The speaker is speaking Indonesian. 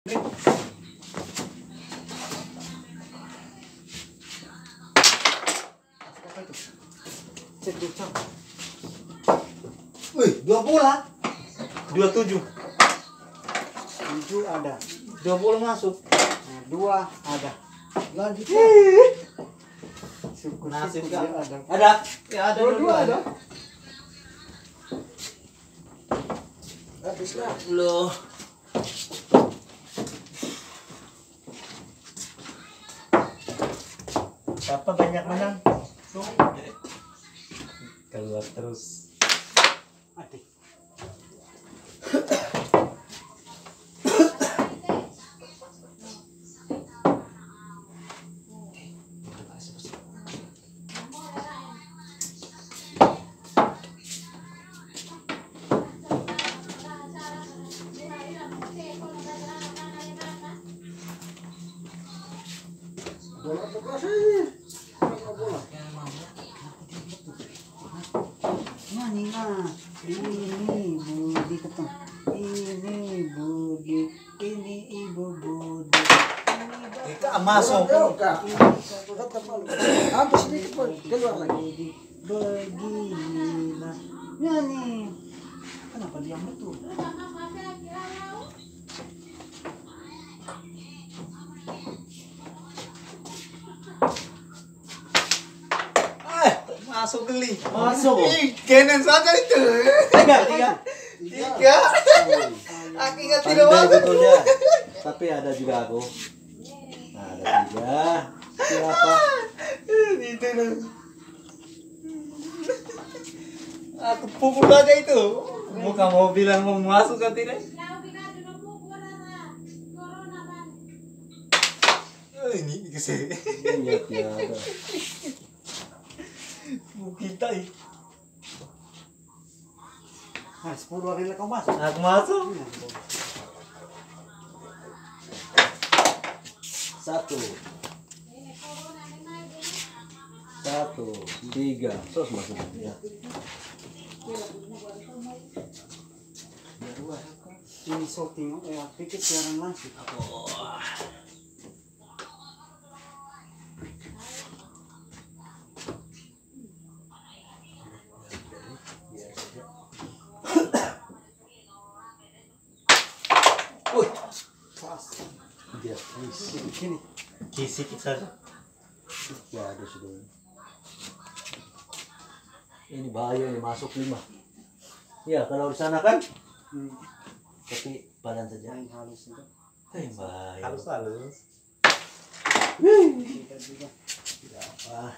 Cek dulu, Wih, dua bola. Dua tujuh. Tujuh ada. Dua bola masuk. Nah, dua ada. Lanjut. Syukur Nasib syukur dia ada. Ada. Ya ada Dua-dua dua ada. ada. Habis lah. Loh. Siapa banyak menang? Keluar terus. Adik. Bola eh. Bola bola. Nah. Ini Budi ketemu. Ini Budi. Ini Ibu Budi. Ika masuk. Habis ini lagi. Nyanyi. Kenapa diam betul? Masuk geli. Masuk. Ih, Kenen saja itu. Tiga, tiga. Tiga. Aku ingat tidak masuk. Tapi ada juga aku. Nah, ada tiga. Siapa? Itu. Aku pukul aja itu. Bukan mau bilang mau masuk kan tidak? Oh, ini ke sini. Iya. Kita ih. Nah, sepuluh hari kau masuk. Aku masuk. Satu. Satu, tiga. Terus masuk. Ya. Ini shooting, eh, pikir siaran langsung. Wih, Kisi saja. Ya ada sudah. Ini bahaya ini masuk lima. Ya kalau di sana kan, Hmm. tapi badan saja. Main halus itu. Eh bahaya. Halus halus. Tiga juga. Apa?